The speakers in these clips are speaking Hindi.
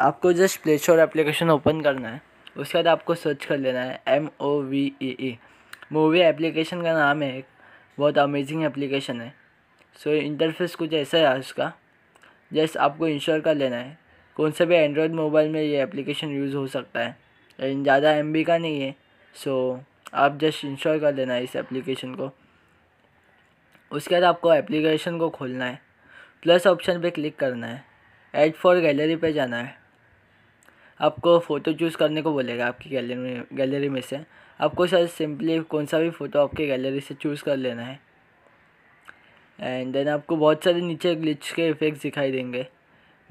आपको just play store application open करना है, उसके बाद आपको सर्च कर लेना है M O V E E movie application का नाम है एक, बहुत अमेजिंग एप्लीकेशन है। सो इंटरफेस कुछ ऐसा है उसका, जस्ट आपको इंस्टॉल कर लेना है, कौन सा भी एंड्रॉयड मोबाइल में ये एप्लीकेशन यूज़ हो सकता है। लेकिन ज़्यादा एमबी का नहीं है सो आप जस्ट इंस्टॉल कर लेना है इस एप्लीकेशन को। उसके बाद आपको एप्लीकेशन को खोलना है प्लस ऑप्शन पे क्लिक करना है। ऐड फॉर गैलरी पे जाना है। आपको फ़ोटो चूज़ करने को बोलेगा आपकी गैलरी में गैलरी में से। आपको सर सिंपली कौन सा भी फ़ोटो आपके गैलरी से चूज़ कर लेना है। एंड देन आपको बहुत सारे नीचे ग्लिच के इफ़ेक्ट्स दिखाई देंगे।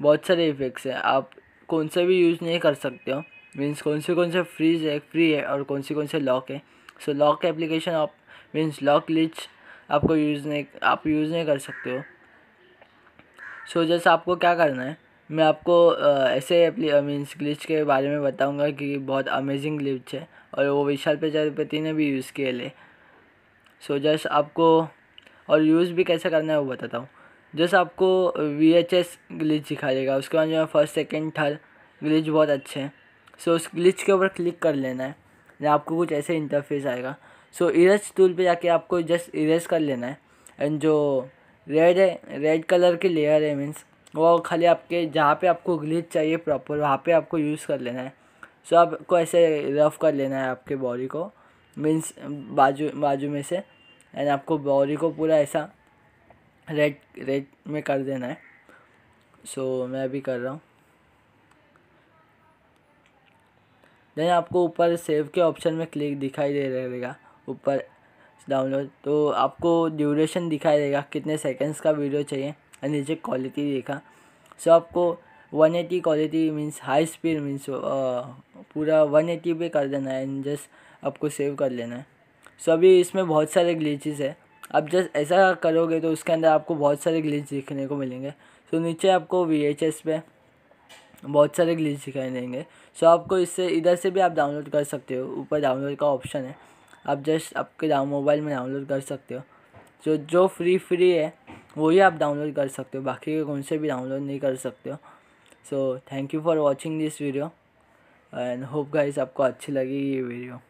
बहुत सारे इफ़ेक्ट्स हैं। आप कौन से भी यूज़ नहीं कर सकते हो। मीन्स कौन से कौन से फ्रीज है फ्री है और कौन से कौन से लॉक है। सो लॉक एप्लीकेशन आप मीन्स लॉक ग्लिच आपको यूज़ नहीं आप यूज़ नहीं कर सकते हो। सो so, जैसे आपको क्या करना है? मैं आपको ऐसे मीन्स ग्लिच के बारे में बताऊँगा कि बहुत अमेजिंग ग्लिच है और वो विशाल प्रजापति ने भी यूज़ किए ले। सो जस्ट आपको, और यूज़ भी कैसे करना है वो बताता हूँ। जस्ट आपको वी एच एस ग्लिच दिखा देगा उसके बाद जो है फ़र्स्ट सेकेंड थर्ड ग्लिच बहुत अच्छे हैं। सो उस ग्लिच के ऊपर क्लिक कर लेना है। या आपको कुछ ऐसे इंटरफेस आएगा। सो इरेज टूल पे जाके आपको जस्ट इरेज कर लेना है। एंड जो रेड है रेड कलर की लेयर है मीन्स वो खाली आपके, जहाँ पे आपको ग्लिच चाहिए प्रॉपर वहाँ पे आपको यूज़ कर लेना है। सो आपको ऐसे रफ कर लेना है आपके बॉडी को मीन्स बाजू बाजू में से एंड आपको बॉडी को पूरा ऐसा रेड रेड में कर देना है। सो मैं अभी कर रहा हूँ। देन आपको ऊपर सेव के ऑप्शन में क्लिक दिखाई दे रहेगा, ऊपर डाउनलोड तो आपको ड्यूरेशन दिखाई देगा, कितने सेकंड्स का वीडियो चाहिए। और नीचे क्वालिटी देखा। सो आपको 180 quality means high speed means पूरा 180 पे कर देना है एंड जस्ट आपको सेव कर लेना है। सो so, अभी इसमें बहुत सारे ग्लिचेस है। आप जस्ट ऐसा करोगे तो उसके अंदर आपको बहुत सारे ग्लिच दिखने को मिलेंगे। सो so, नीचे आपको वी एच एस पे बहुत सारे ग्लिच दिखाई देंगे। सो so, आपको इससे इधर से भी आप डाउनलोड कर सकते हो। ऊपर डाउनलोड का ऑप्शन है। आप जस्ट आपके मोबाइल में डाउनलोड कर सकते हो। जो जो फ्री फ्री है वही आप डाउनलोड कर सकते हो, बाकी के कौन से भी डाउनलोड नहीं कर सकते हो। So thank you for watching this video and hope guys आपको अच्छी लगी ये वीडियो